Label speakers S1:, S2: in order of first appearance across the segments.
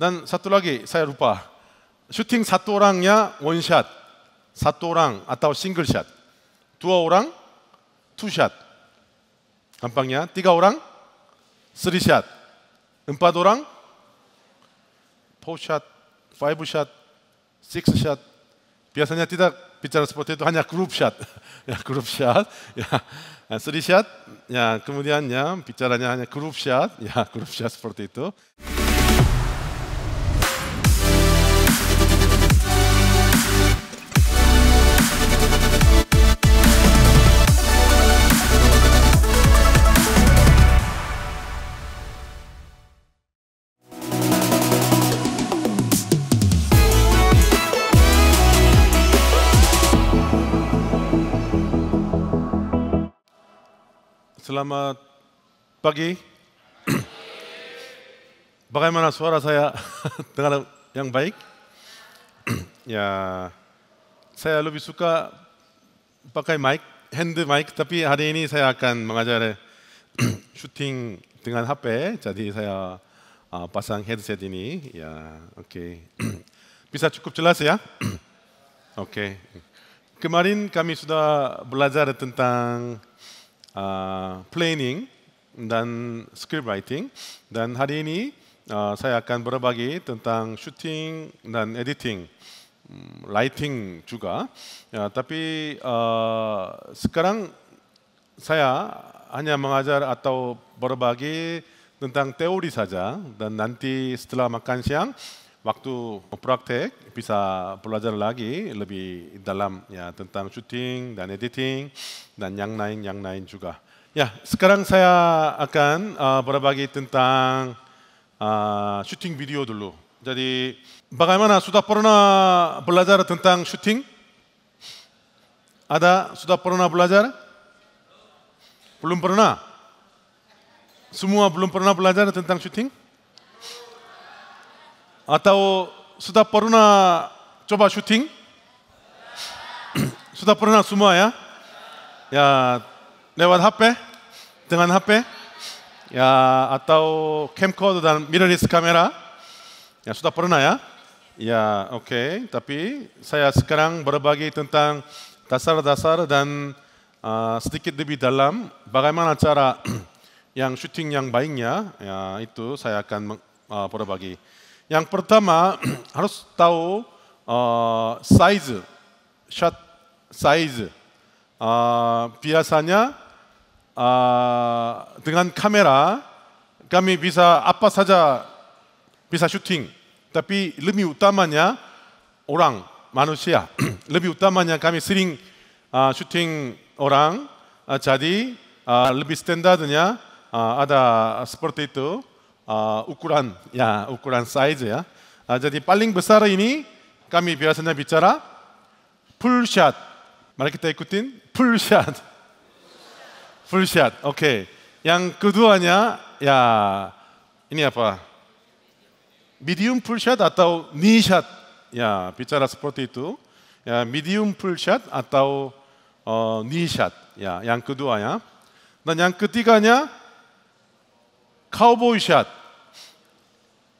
S1: 난 사또라기 사야 루파 슈팅 사또랑야 원샷 사또랑 아따오 싱글샷 두어오랑 투샷 안방야 띠가오랑 쓰리샷 은빠도랑 포샷 파이브샷 식스샷 비아사냐 띠다 비자라 스포트에도 하냐 그룹샷 야 그룹샷 야 쓰리샷 야 kemudian ya bicaranya hanya grupshot ya grupshot seperti itu Selamat pagi. Bagaimana suara saya dengan yang baik? ya, saya lebih suka pakai mic, hand mic, tapi hari ini saya akan mengajar shooting dengan HP, jadi saya ah, pasang headset ini. Ya, Okay. Bisa cukup jelas ya? Okay. Kemarin kami sudah belajar tentang uh, planning dan script writing dan hari ini uh, saya akan berbagi tentang shooting dan editing hmm, lighting juga ya, tapi uh, sekarang saya hanya mengajar atau berbagi tentang teori saja dan nanti setelah makan siang uh, waktu praktek bisa belajar lagi lebih dalam ya tentang shooting dan editing dan yang lain yang lain juga. Ya sekarang saya akan uh, berbagi tentang uh, shooting video dulu. Jadi bagaimana sudah pernah belajar tentang shooting? Ada sudah pernah belajar? Belum pernah. Semua belum pernah belajar tentang shooting? atau sudah pernah coba syuting? sudah pernah semua ya? Ya lewat HP dengan HP ya atau camcorder dan mirrorless kamera ya sudah pernah ya? Ya, oke. Okay. Tapi saya sekarang berbagi tentang dasar-dasar dan uh, sedikit lebih dalam bagaimana cara yang syuting yang baiknya. Ya, itu saya akan uh, berbagi. Yang pertama harus tahu uh, size, shot size. Uh, biasanya uh, dengan kamera kami bisa apa saja bisa syuting. Tapi lebih utamanya orang, manusia. lebih utamanya kami sering uh, syuting orang. Uh, jadi uh, lebih standarnya uh, ada seperti itu uh, ukuran ya ukuran size ya. Uh, jadi paling besar ini kami biasanya bicara full shot. Mari kita ikutin full shot. Full shot. Oke. Okay. Yang keduanya ya ini apa? Medium full shot atau knee shot. Ya, bicara seperti itu. Ya, medium full shot atau uh, knee shot. Ya, yang kedua Dan yang ketiganya cowboy shot.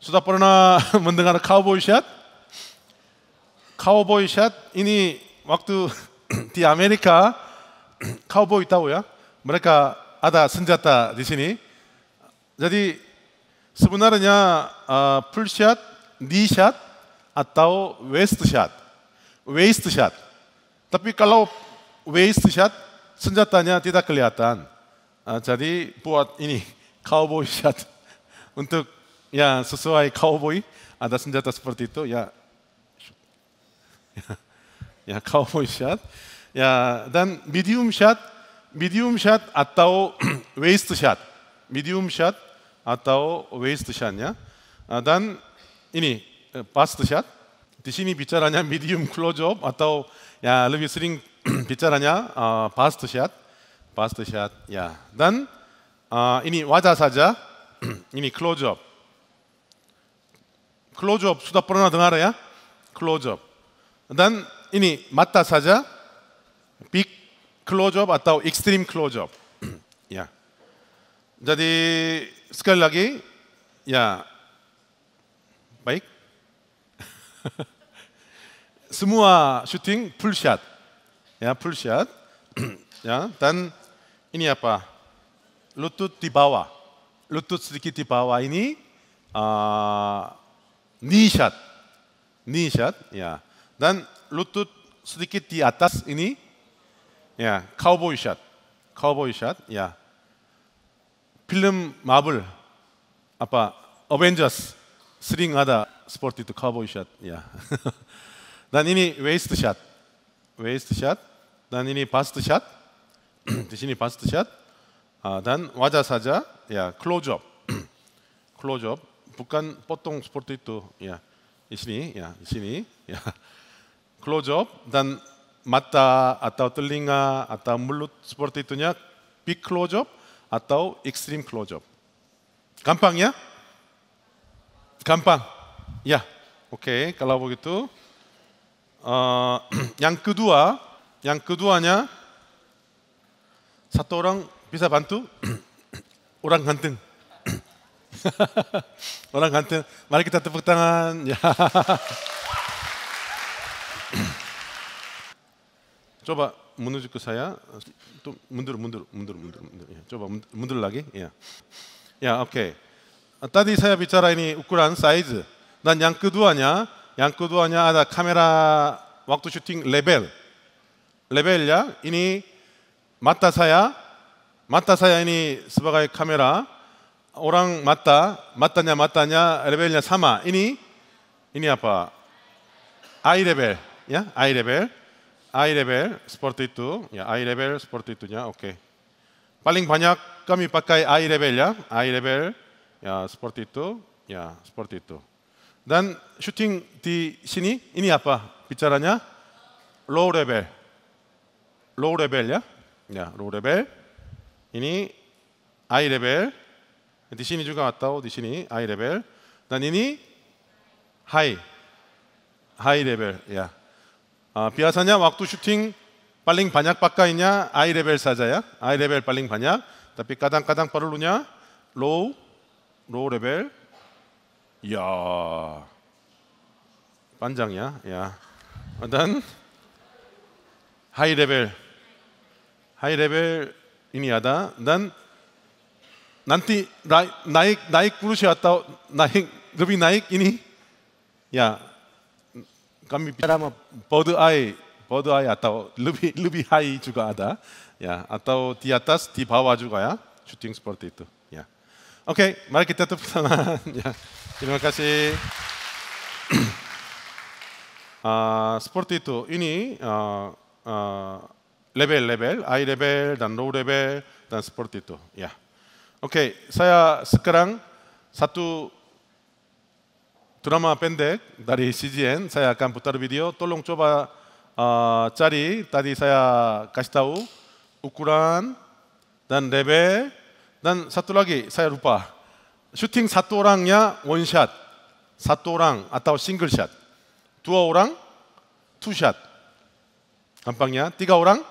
S1: Sudah pernah mendengar cowboy shot, Cowboy shot ini waktu di Amerika cowboy tahu ya mereka ada senjata di sini jadi sebenarnya uh, full shot, knee shot atau waist shot waist shot tapi kalau waist shot senjatanya tidak kelihatan uh, jadi buat ini cowboy shot untuk ya sesuai cowboy ada senjata seperti itu ya ya cowboy shot ya dan medium shot medium shot atau waist shot medium shot atau waist shot ya nah, dan ini eh, past shot di sini bicaranya medium close up atau ya lebih sering bicaranya uh, past shot past shot ya dan uh, ini wajah saja ini close up 클로즈업 수다 벌어나 등하라야 클로즈업 난 이니 맞다 사자 빅 클로즈업 아따오 익스트림 클로즈업 야 자디 스칼라기 야 바이크 스무아 슈팅 풀샷 야 풀샷 야단 이니 아빠 루투 디바와 루투 스리키 디바와 이니 아 nišat. Nišat, ya. Dan lutut sedikit di atas ini, ya, cowboy shot. Cowboy shot, ya. Film Marvel, apa, Avengers, sering ada seperti itu cowboy shot, ya. dan ini waist shot. Waist shot. Dan ini bust shot. di sini bust shot. 아, 단 와자 사자, 야, 클로즈업, 클로즈업, bukan potong seperti itu. Ya, di sini, ya, di sini, ya. Close up dan mata atau telinga atau mulut seperti itunya big close up atau extreme close up. Gampang ya? Gampang. Ya, oke. Okay, kalau begitu, uh, yang kedua, yang keduanya satu orang bisa bantu orang ganteng. Orang k a n t e n Mari kita tepuk tangan. Ya. coba menuju ke saya. Tuh, mundur, mundur, mundur, mundur, mundur. Ya, coba mundur lagi. Ya, ya, oke. Okay. Tadi saya bicara ini ukuran size. Dan yang keduanya, yang keduanya ada kamera waktu syuting level. l e v e l y a ini mata saya, mata saya ini sebagai kamera. 오랑 맞다 맞다냐 맞다냐 레벨이냐 삼아 이니 이니 아빠 아이 레벨 야 아이 레벨 아이 레벨 스포트 이뚜 야 아이 레벨 스포트 이뚜냐 오케이 빨리 반약 까미 빠까이 아이 레벨 야 아이 레벨 야 스포트 이뚜 야 스포트 이뚜 난 슈팅 디 신이 이니 아빠 빗자라냐 로우 레벨 로우 레벨 야야 로우 레벨 이니 아이 레벨 니신이 주가 왔다오 니신이 아이 레벨 나니니 하이 하이 레벨 야 아, 비아사냐 왁두 슈팅 빨링 반약 바까이냐 아이 레벨 사자야 아이 레벨 빨링 반약 다피 까당 까당 빠르루냐 로우 로우 레벨 야 반장이야 야난 하이 레벨 하이 레벨이니하다 난 nanti naik naik k kursi atau naik lebih naik ini ya kami bicara berdoa i b o d o a i atau lebih lebih high juga ada ya atau di atas di bawah juga ya shooting s p o r t i t u ya oke okay, mari kita tepuk tangan ya terima kasih sport e 스 e 티트 이니 어, 어, 레벨 레벨 e 이 레벨 단 로우 레벨 단 i 포티트야 yeah. Oke, okay, saya sekarang satu drama pendek dari CGN, saya akan putar video. Tolong coba uh, cari, tadi saya kasih tahu ukuran dan level dan satu lagi saya lupa. Shooting satu orangnya one shot, satu orang atau single shot. Dua orang, two shot. Gampangnya, tiga orang,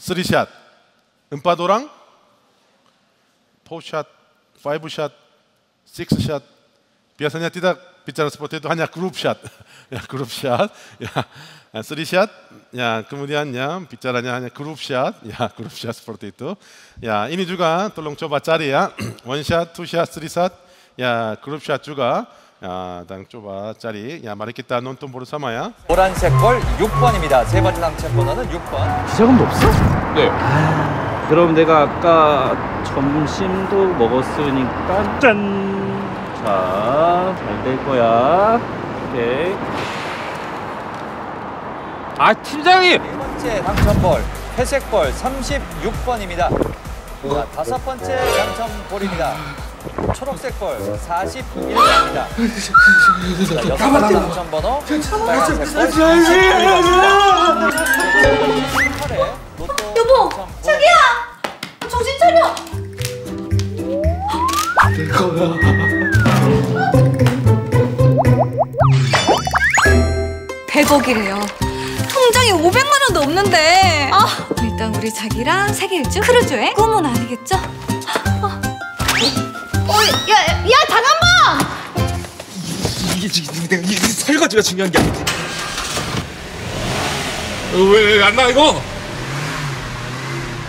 S1: three shot. Empat orang, 4샷, 파이브샷식스샷 비아사냐 뛰다 비자라스 포테도 하냐 그룹샷. 야, 그룹샷. 야, 쓰리샷. 야, 그무디안 야, 비자라냐 하냐 그룹샷. 야, 그룹샷 스포테도. 야, 이니 주가 똘롱 쪼바 짜리야. 원샷, 투샷, 쓰리샷. 야, 그룹샷 주가 야, 당 쪼바 짜리. 야, 말했겠다. 논돈 보러 삼아야. 노란색 걸 6번입니다. 제발 당첨 번호는 6번. 시작은 없어? 네. 아... 그럼 내가 아까 점심도 먹었으니까 짠! 자, 잘 될 거야. 오케이. 아, 팀장님! 네 번째 당첨볼, 회색볼 36번입니다. 뭐? 자, 다섯 번째 당첨볼입니다. 초록색 볼 41번입니다. 자, 여섯 번째 당첨번호 빨간색 볼 41번입니다. 8회 전복! 자기야! 정신 차려! 내 거야 100억이래요 통장이 500만 원도 없는데 아, 일단 우리 자기랑 세계 일주 크루즈 에행 꿈은 아니겠죠? 아. 어, 야, 야, 단한 번! 이게 지금 내가 이 설거지가 중요한 게 아니지 어, 왜안 나 이거?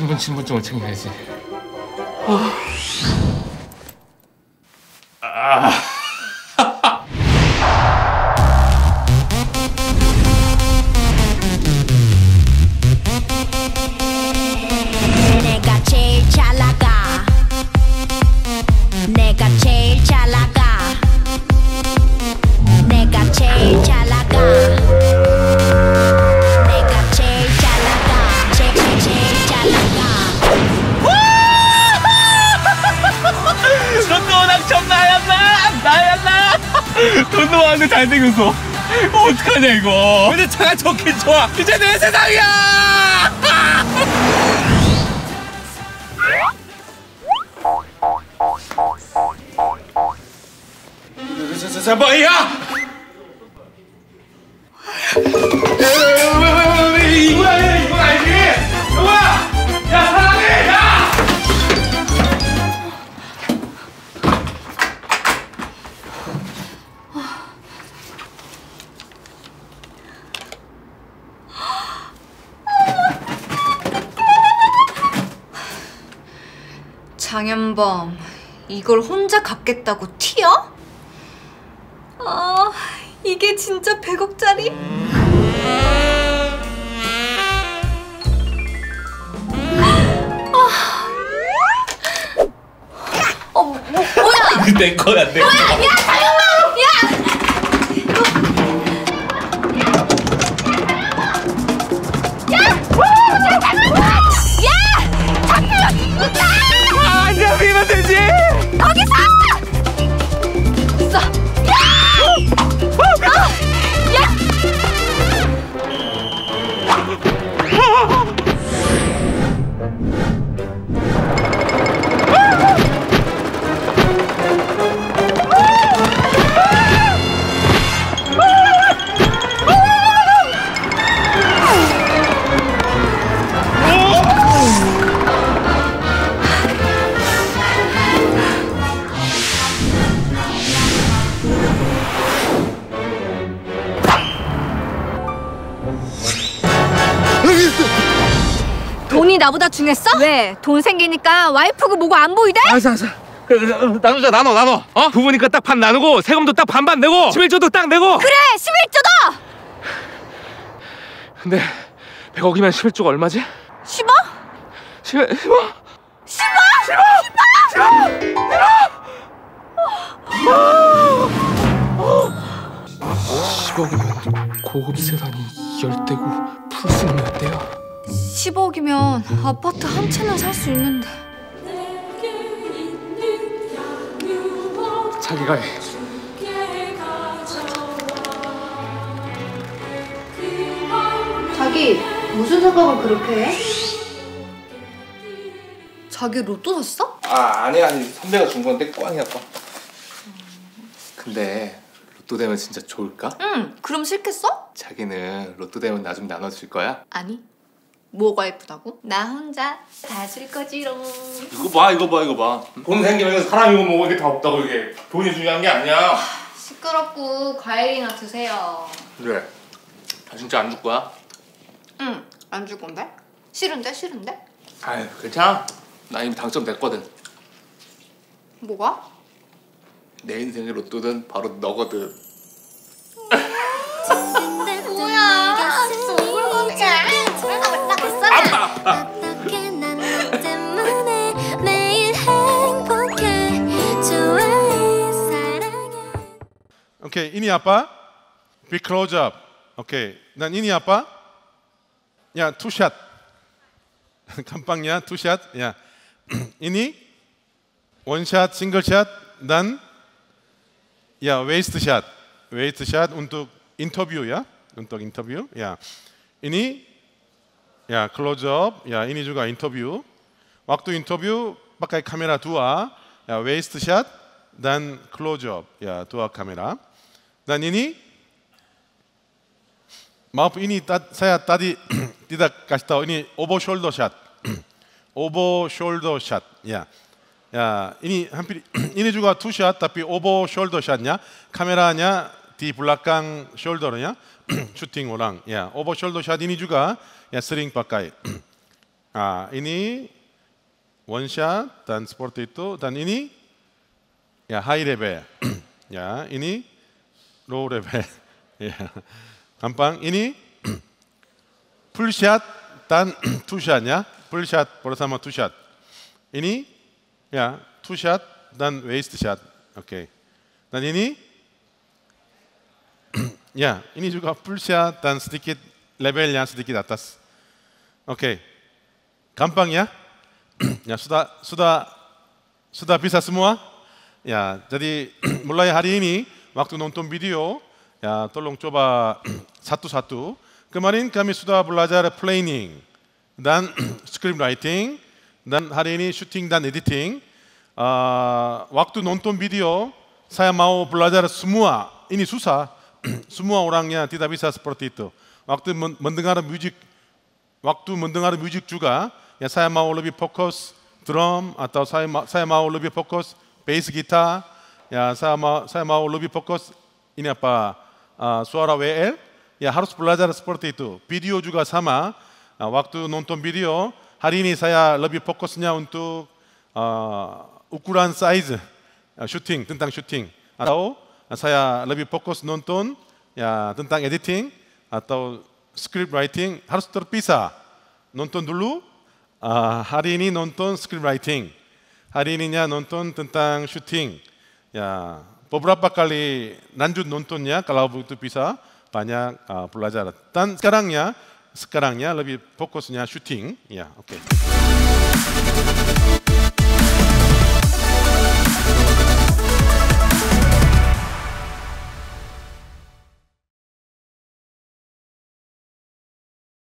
S1: 신분 신분증을 챙겨야지. 아. 무서워. 어떡하냐, 이거. 근데 차가 좋긴 좋아. 이제 내 세상이야! 세바이야! 윤범, 이걸 혼자 갚겠다고 튀어? 아, 이게 진짜 100억짜리? 아, 어, 뭐, 뭐야? 내 거야, 내 거야. 야, 잠깐만! 야! 야! 야! 잠깐만! 야! 잠깐만! 비면 되지! 거기서! 집중했어? 왜? 네, 돈 생기니까 와이프고 뭐고 안 보이대? 알았어 아, 알았어 나누자 나눠 나눠 어? 부부니까 딱 반 나누고 세금도 딱 반반 내고 11조도 딱 내고 그래 11조도! 근데 100억이면 11조가 얼마지? 1 0 10, 10억? 10억? 1 0 1 0 1 0 10억이면 고급 세단이 10대고 풀스는 몇 대야? 10억이면 아파트 한 채는 살 수 있는데. 자기가 해. 자기 무슨 생각을 그렇게 해? 자기 로또 샀어? 아 아니 아니 선배가 준 건데 꽝이야 꽝. 근데 로또 되면 진짜 좋을까? 응. 그럼 싫겠어? 자기는 로또 되면 나 좀 나눠줄 거야? 아니. 뭐가 예쁘다고? 나 혼자 다쓸 거지롱 이거 봐 이거 봐 이거 봐돈 생기면 사람이 뭐고 이게 다 없다고 이게 돈이 중요한 게 아니야 아, 시끄럽고 과일이나 드세요 그래 나 진짜 안 줄 거야? 응안 줄 건데? 싫은데 싫은데? 아유 괜찮아 나 이미 당첨됐거든 뭐가? 내 인생의 로또는 바로 너거든 뭐야 아, Okay, ini apa? Big close up. Okay, dan ini apa? Ya, two shot. gampangnya two shot. Ya. ini one shot, single shot dan ya waist shot. Waist shot untuk interview ya. Untuk interview. Ya. Ini 야, 클로즈업. 야, 이니주가 인터뷰. 왁도 인터뷰. 바깥에 카메라 두아. 야, 웨이스트 샷. 단 클로즈업. 야, 두아 카메라. Dan ini maaf ini saya tadi tidak kasih tahu ini over shoulder shot. over shoulder shot. Ya, ini hampir ini juga two shot tapi over shoulder shotnya kameranya di belakang shouldernya shooting orang. Ya, over shoulder shot ini juga ya sering pakai. 아, ini one shot dan s p o r t i itu dan ini ya high level. ya, ini level, ya. Gampang ini shot dan 투샷이야. 풀샷 bersama shot. Ini ya two shot dan waist shot. Oke. Okay. Dan ini ya, ini juga full shot dan sedikit levelnya sedikit atas. Oke. Okay. Gampang ya? ya sudah sudah sudah bisa semua? Ya, jadi mulai hari ini 왁두 논돈 미디오 야 똘롱 쪼바 사투 사투 그만인 감이 수다 블라자르 플레이닝 난 스크립 라이팅 난 하레니 슈팅 난 에디팅 아 왁두 논돈 미디오 사야마오 블라자르 스무아 이니 수사 스무아 오랑야 디다비사 스포티토 왁두 먼등하르 뮤직 왁두 먼등하르 뮤직 주가 야 사야마오 올비 포커스 드럼 아따 사야마 사야마오 올비 포커스 베이스 기타 ya saya mau saya mau lebih fokus ini apa uh, suara WL ya harus belajar seperti itu. Video juga sama. Nah, waktu nonton video hari ini saya lebih fokusnya untuk uh, ukuran size uh, shooting tentang shooting atau saya lebih fokus nonton ya tentang editing atau script writing harus terpisah. Nonton dulu, uh, hari ini nonton script writing, hari ininya nonton tentang shooting, Ya, beberapa kali lanjut nontonnya kalau begitu bisa banyak uh, ah, belajar. Dan sekarangnya sekarangnya lebih fokusnya syuting. Ya, oke. Okay.